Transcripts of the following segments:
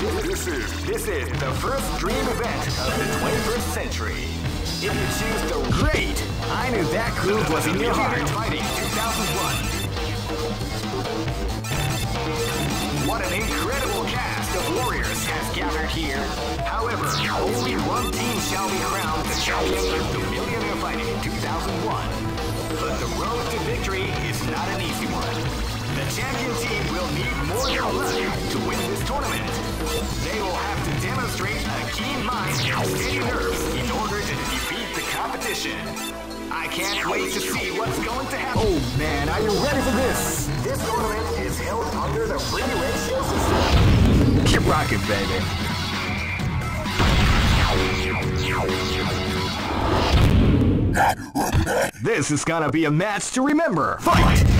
This is this is the first dream event of the 21st century. If you choose the great, I knew that groove was in your heart. Fighting 2001. What an incredible cast of warriors has gathered here. However, only one team shall be crowned the champion of the Millionaire Fighting 2001. But the road to victory is not an easy one. The champion team will need more than luck to win this tournament. They will have to demonstrate a keen mind and steady nerves in order to defeat the competition. I can't wait to see what's going to happen. Oh man, are you ready for this? This tournament is held under the free ratio system. Keep rocking, baby. This is gonna be a match to remember. Fight!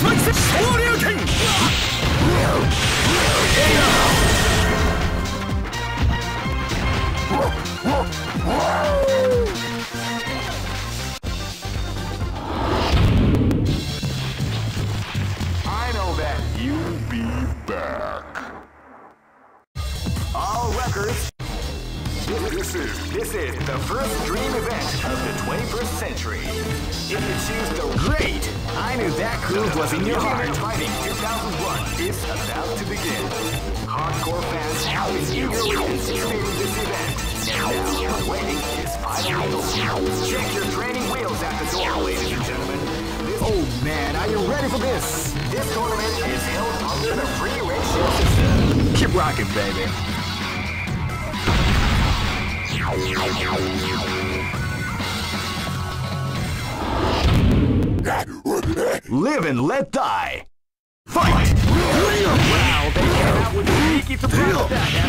I know that you'll be back. All records. This is this is the first dream 21st century. If you choose the great, I knew that groove was in your heart. Fighting 2001 is about to begin. Hardcore fans have been eagerly anticipating this event. Now the waiting is finally over. Check your training wheels at the door, ladies and gentlemen. This Oh man, are you ready for this? this tournament is held under the free ratio system. Keep rocking, baby. Live and let die. Fight! Wow, they came out with sneaky surprise attack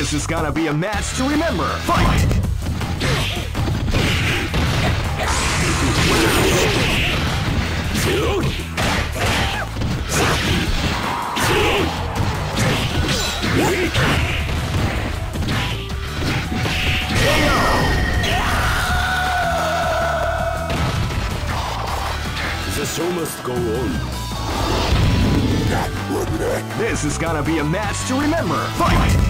This is gonna be a match to remember. Fight! The show must go on. This is gonna be a match to remember. Fight!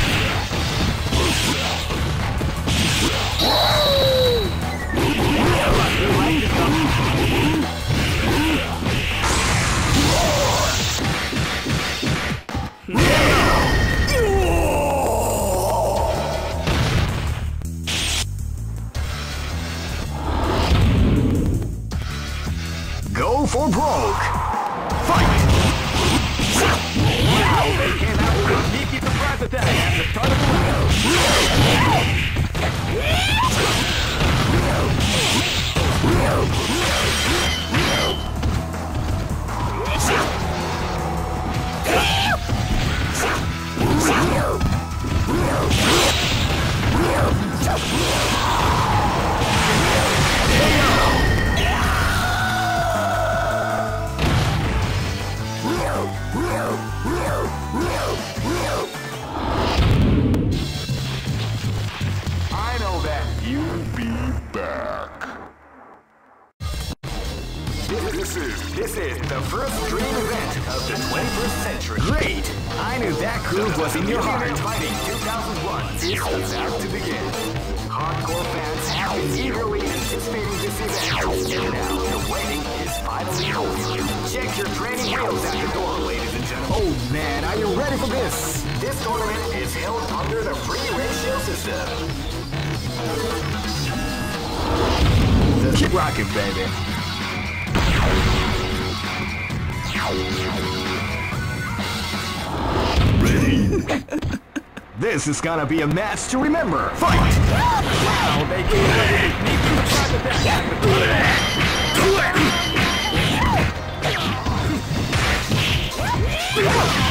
the 21st century. Great! I knew that groove was in your heart. Fighting 2001 is about to begin. Hardcore fans have been eagerly anticipating this event, now the waiting is finally over. Check your training wheels at the door, ladies and gentlemen. Oh man, are you ready for this? This tournament is held under the free ratio system. Keep rocking, baby. This is gonna be a match to remember. Fight! Wow, they the the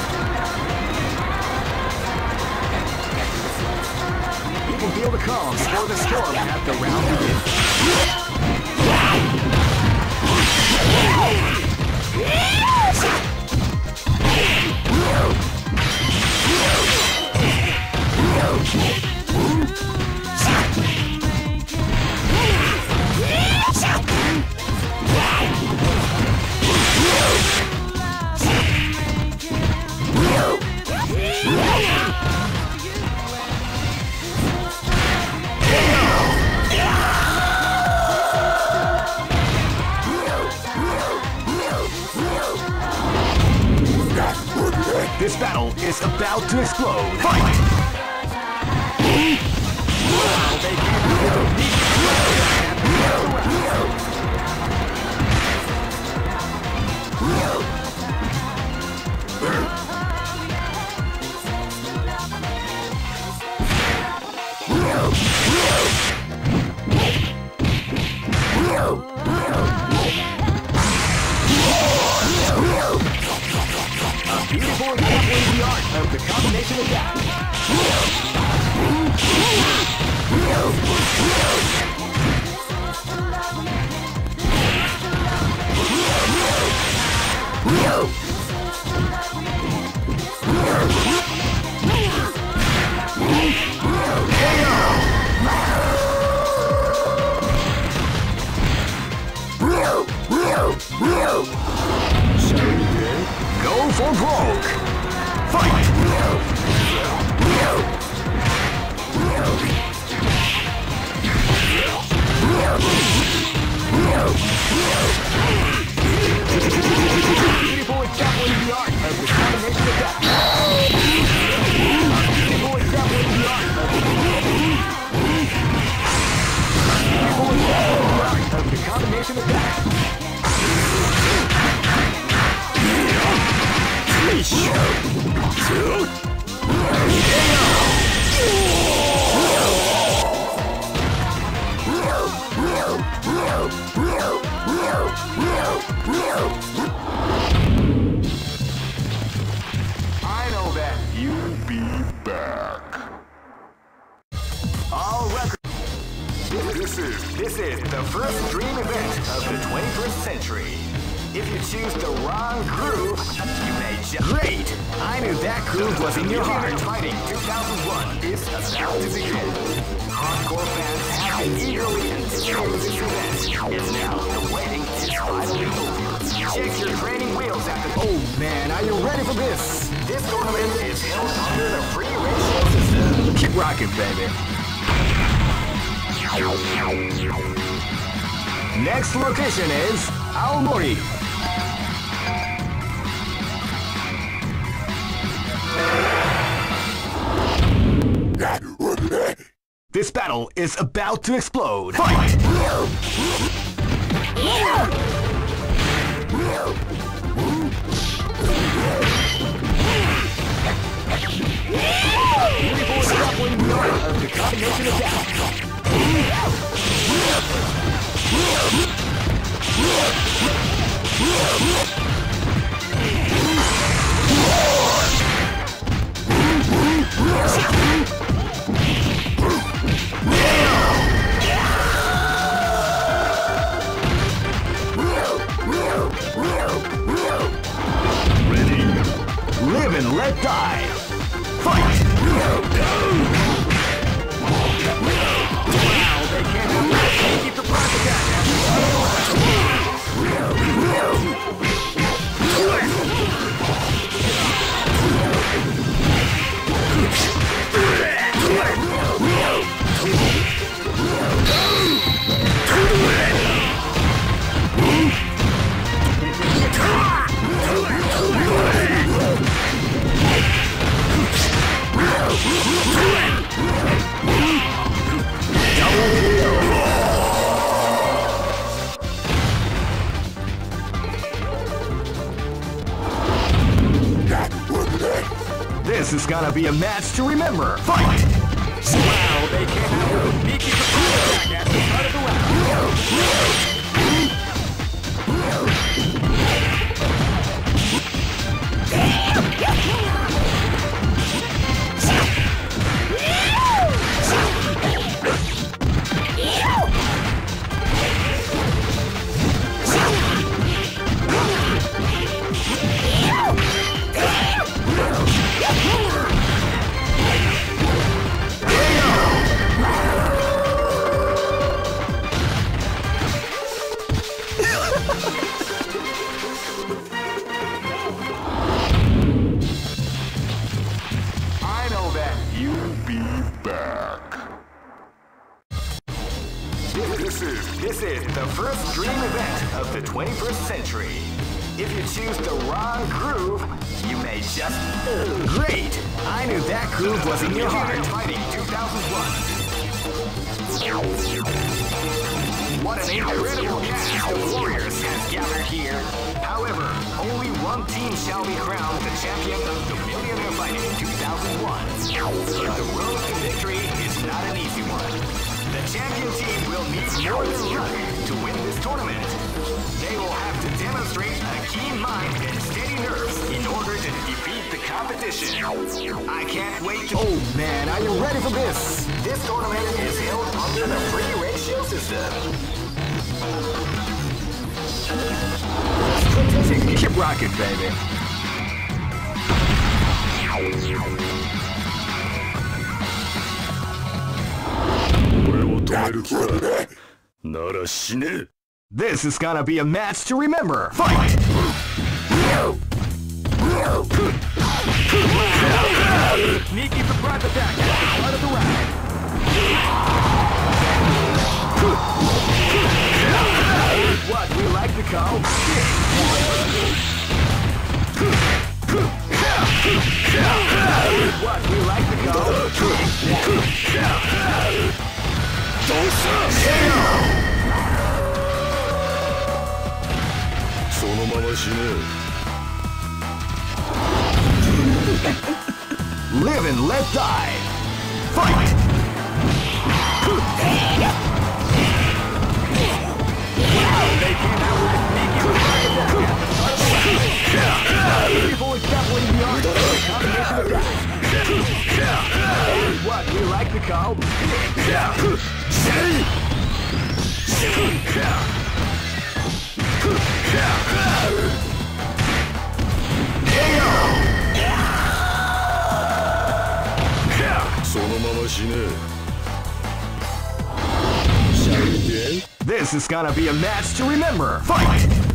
Can feel the calm before the storm at the round begins. For broke. Fight! Beautiful example in the I know that you'll be back. All record. This is this is the first dream event of the 21st century. If you choose the wrong groove, you may just Great! I knew that groove was in your heart. Fighting 2001 is about to begin. Hardcore fans have been eagerly anticipating this event, and now the waiting is finally over. Check your training wheels at the. Oh man, are you ready for this? This tournament is held under the free ratio system. Keep rocking, baby. Next location is Aomori. This battle is about to explode. Fight! Beautiful Yeah! And let die. Fight! This is gonna be a match to remember. Fight! Wow, they came out the start of the round. This is gonna be a match to remember. Fight! Sneaky surprise attack at the start of the round. What we like to call What we like to call どうしたそのまま死ね Live and let die. Fight! They came out with a sneaky surprise attack at the start of the round. People extrapolating beyond the combination attack. What we like to call KO! そのまま死ねシャイで This is gonna be a match to remember. Fight!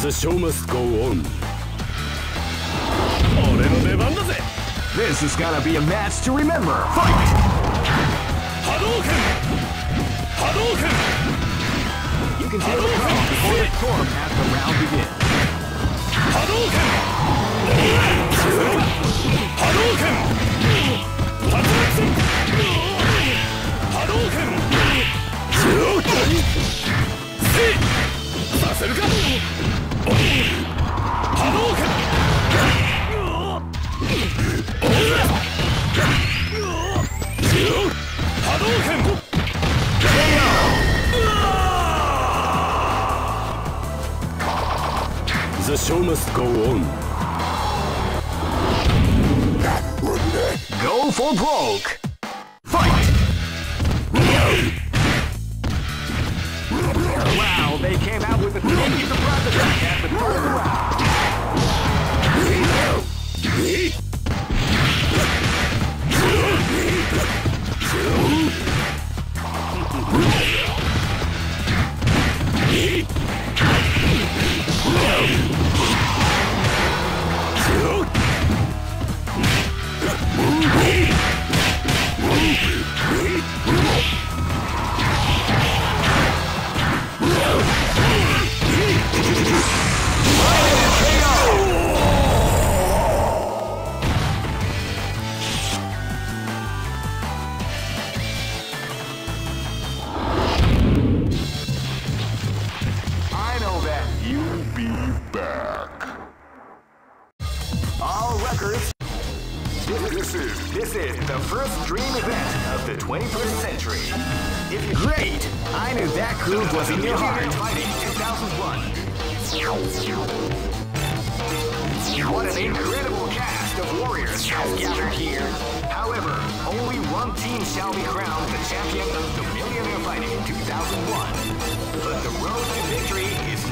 The show must go on. This is gonna be a match to remember. Fight! Hadouken! Hadouken! You can feel the. before the storm as the round begins. 波動拳波動拳 show must go on Go for broke.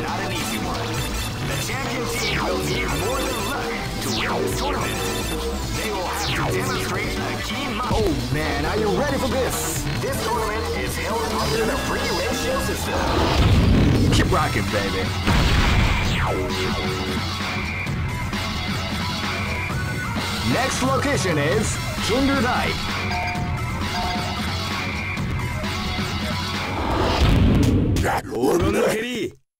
not an easy one. The champion team will need more than luck to win this tournament. They will have to demonstrate a key muscle. Oh man, are you ready for this? This tournament is held under the free red shield system. Keep rocking, baby. Next location is Kinderdijk. That one.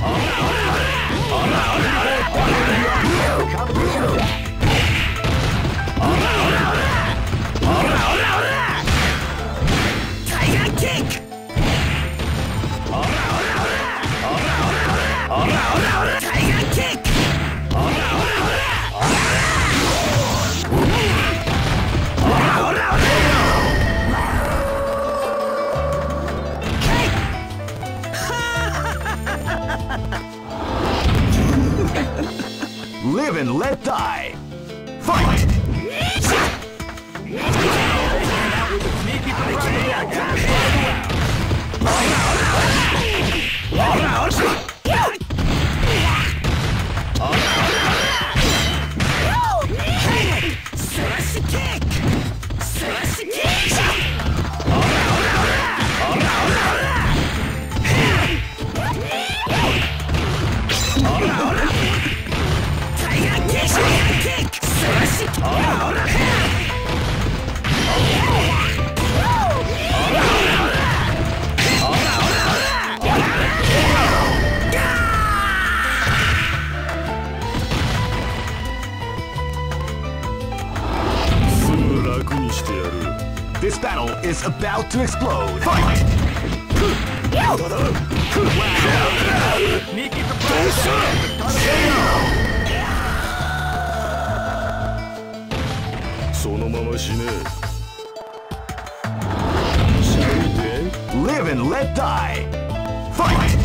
Oh, This battle is about to explode. Fight! Live and let die. Fight!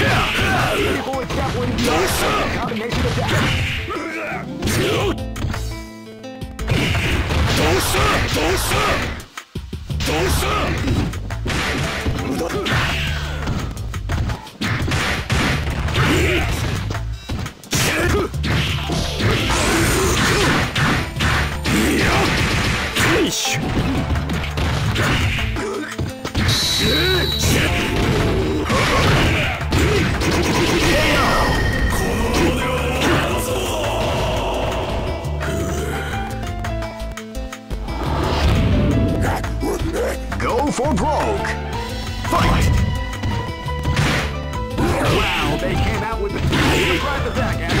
Go broke. Fight! Wow, they came out with the surprise attack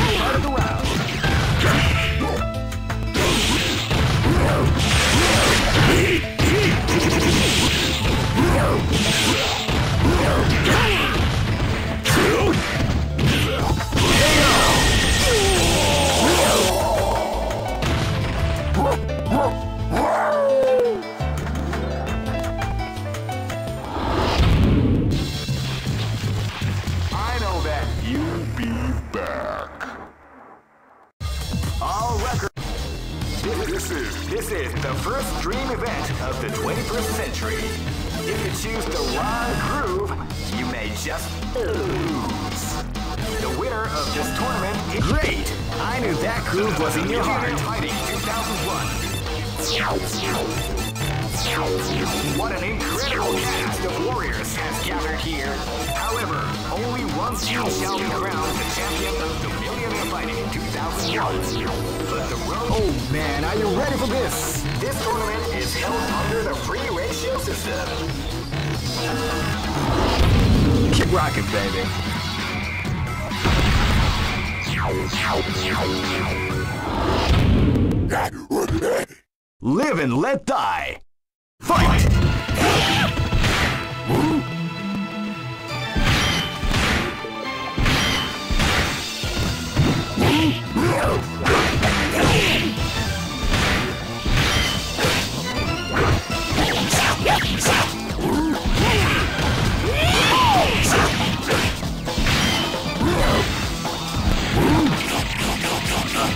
dream event of the 21st century. If you choose the wrong groove, you may just lose. The winner of this tournament is great. I knew that groove was in your heart. Fighting 2001. What an incredible cast of warriors has gathered here. However, only one team shall be crowned the champion of the Millionaire Fighting 2001. But the road. Oh man, are you ready for this? This tournament is held under the free ratio system. Keep rocking, baby. Live and let die. Fight!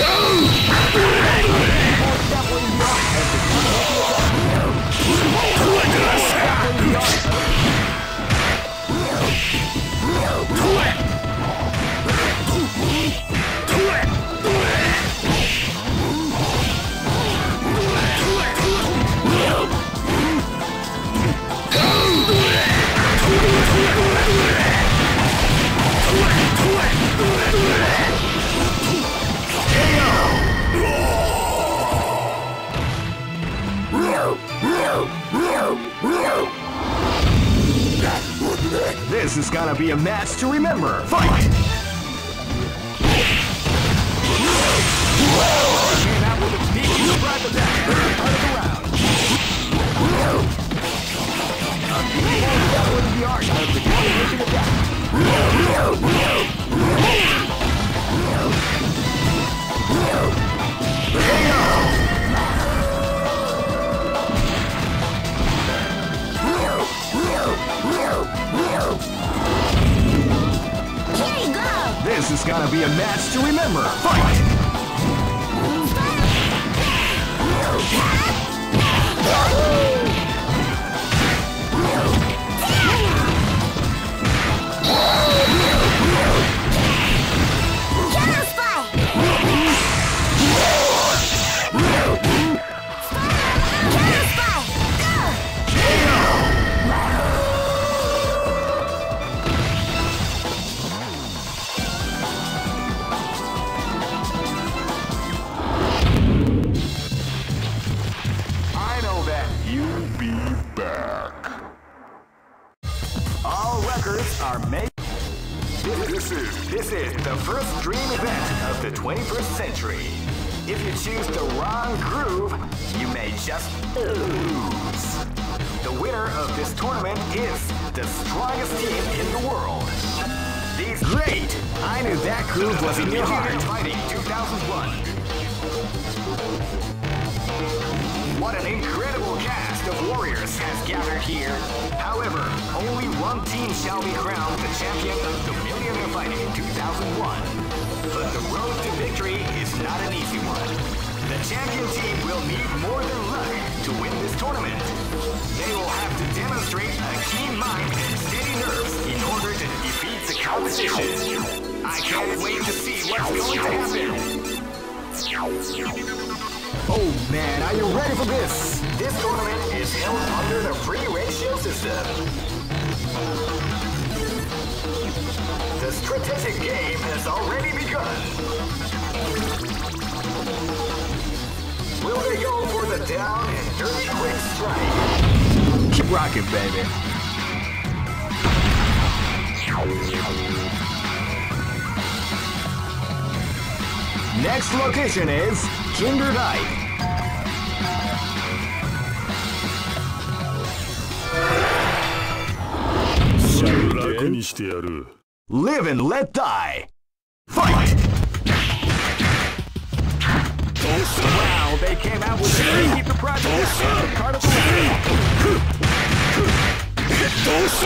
Go! To remember. Fight! Oh man, are you ready for this? This tournament is held under the free ratio system. The strategic game has already begun. Will they go for the down and dirty quick strike? Keep rocking, baby. Next location is Kinder 楽にしてやる Live and let die. Fight! Wow, they came out with a sneaky surprise attack at the start of the round. どうし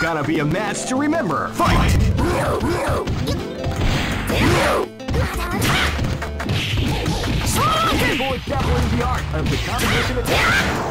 This is gonna be a match to remember. Fight! Boy devil in the art of the combination attack.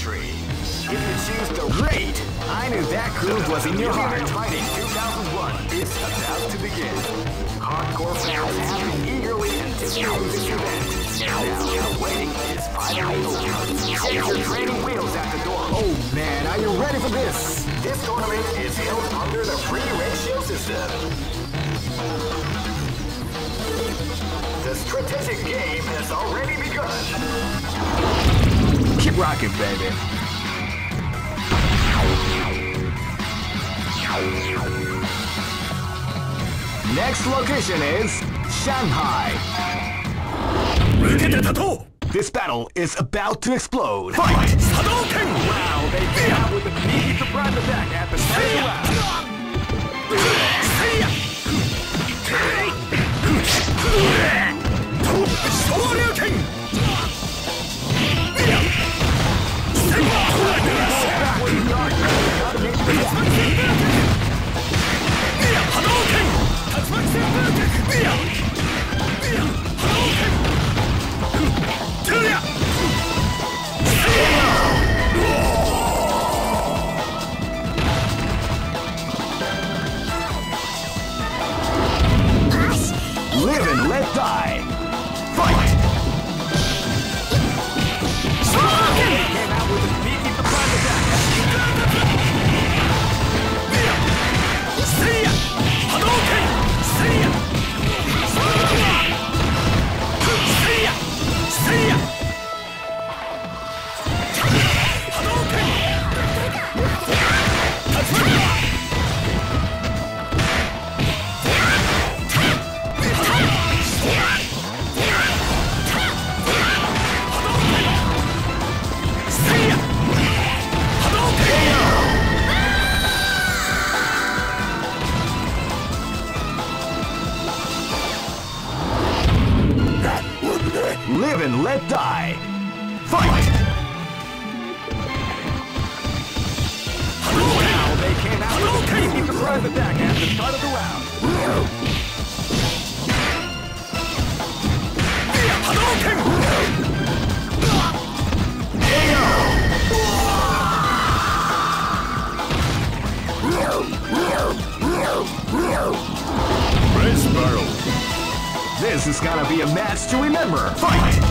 21st. If you choose the Great! I knew that groove was in your heart. Fighting 2001 is about to begin. Hardcore fans have eagerly anticipating this event. Now the waiting is finally over. Take your training wheels at the door. Oh man, are you ready for this? This tournament is held under the free ratio system. The strategic game has already begun it rocking, baby. Next location is Shanghai. This battle is about to explode. Fight! Fight. Wow, they came out with a sneaky surprise attack at the second round. Shoryuken! ビヨン! Red Sparrow. This is gonna be a match to remember. Fight!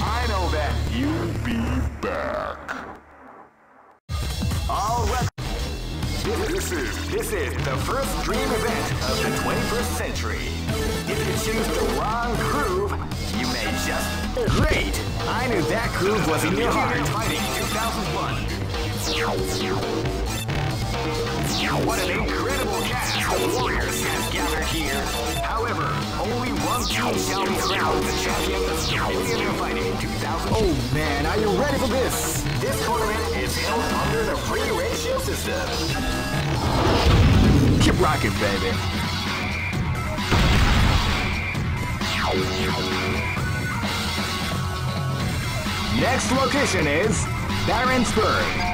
I know that you'll be back. All right. This is this is the first dream event of the 21st century. If you choose the wrong groove, you may just Great! I knew that groove was in your heart. Fighting 2001. What an incredible cast of warriors have gathered here. However, only one team shall be crowned the champion of the Millionaire Fighting 2000. Oh man, are you ready for this? This tournament is held under the free ratio system. Keep rocking, baby. Next location is Barentsburg.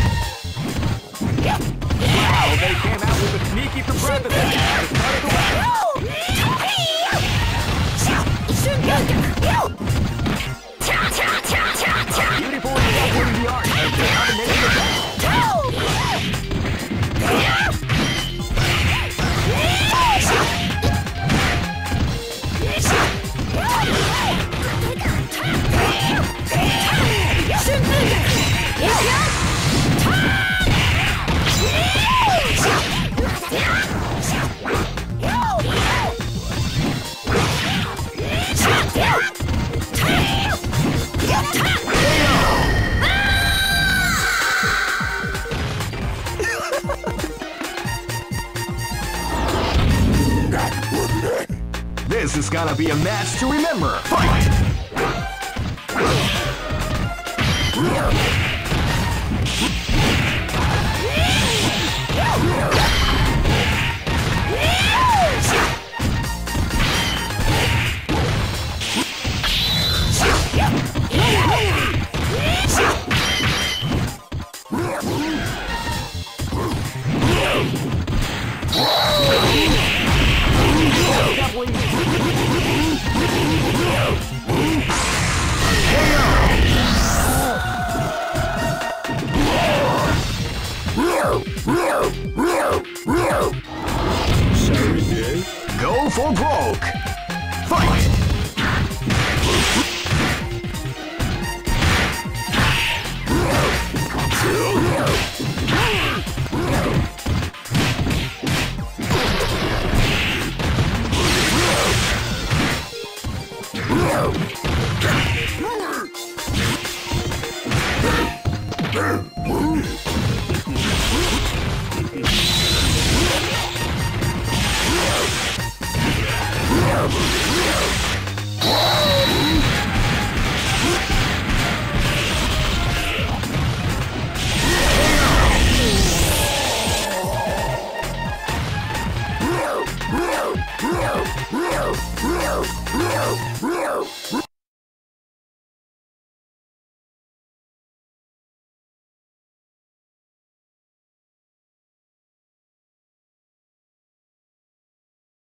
Go broke!